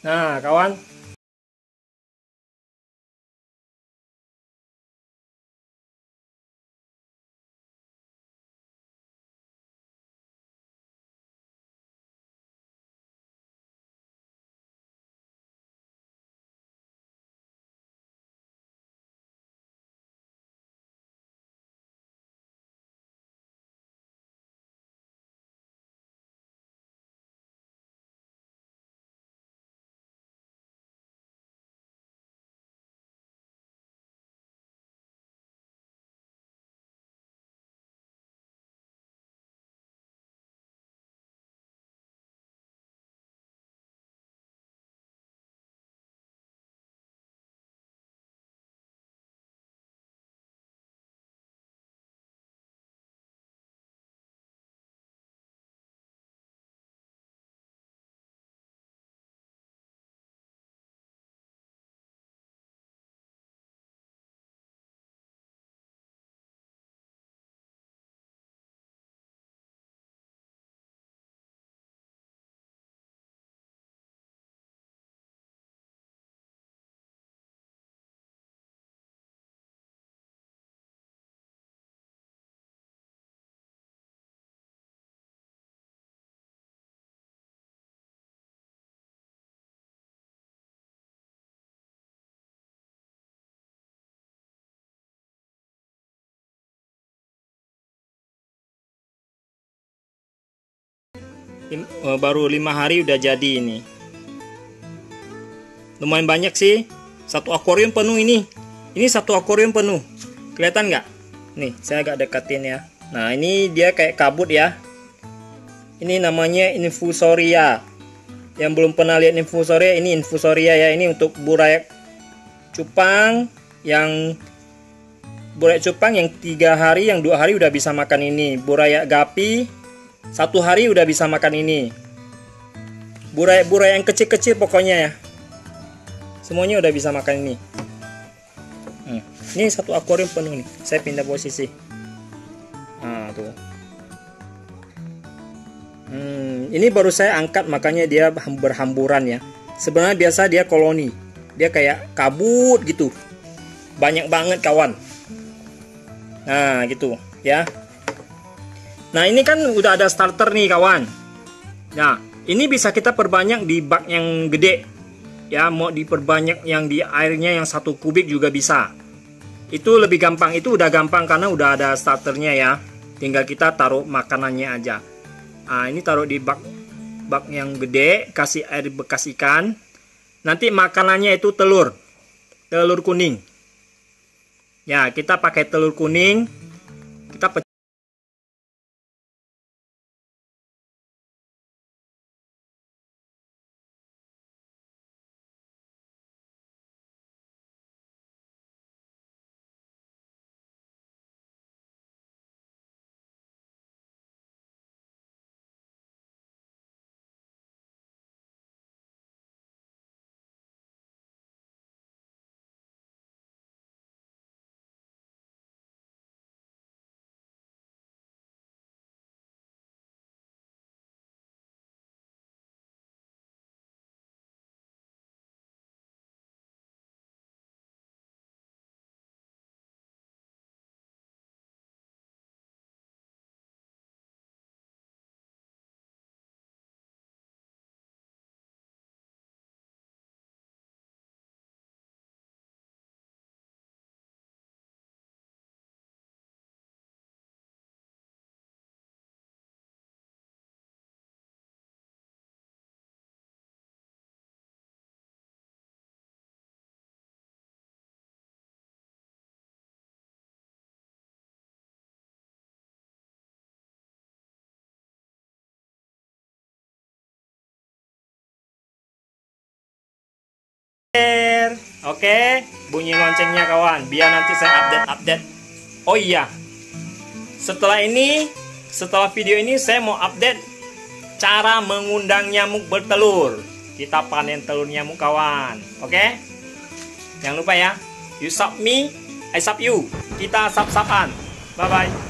Nah, kawan. Eh, baru lima hari udah jadi ini. Lumayan banyak sih. Satu akuarium penuh ini. Ini satu akuarium penuh. Kelihatan nggak? Nih saya agak dekatin ya. Nah ini dia kayak kabut ya. Ini namanya infusoria. Yang belum pernah lihat infusoria ini infusoria ya. Ini untuk burayak cupang yang burayak cupang yang tiga hari yang dua hari udah bisa makan ini. Burayak gapi satu hari udah bisa makan ini. Burai-burai yang kecil-kecil pokoknya ya. Semuanya udah bisa makan ini. Hmm. ini satu akuarium penuh nih. Saya pindah posisi. Nah tuh. Hmm, ini baru saya angkat makanya dia berhamburan ya. Sebenarnya biasa dia koloni. Dia kayak kabut gitu. Banyak banget kawan. Nah gitu ya Nah ini kan udah ada starter nih kawan. Nah ini bisa kita perbanyak di bak yang gede. Ya mau diperbanyak yang di airnya yang satu kubik juga bisa. Itu lebih gampang. Itu udah gampang karena udah ada starternya ya. Tinggal kita taruh makanannya aja. Nah ini taruh di bak bak yang gede. Kasih air bekas ikan. Nanti makanannya itu telur. Telur kuning. Ya kita pakai telur kuning. Oke, bunyi loncengnya kawan, biar nanti saya update-update. Oh iya, setelah ini, setelah video ini saya mau update cara mengundang nyamuk bertelur. Kita panen telur nyamuk kawan, oke? Jangan lupa ya, you sub me, I sub you. Kita sub-suban. Bye-bye.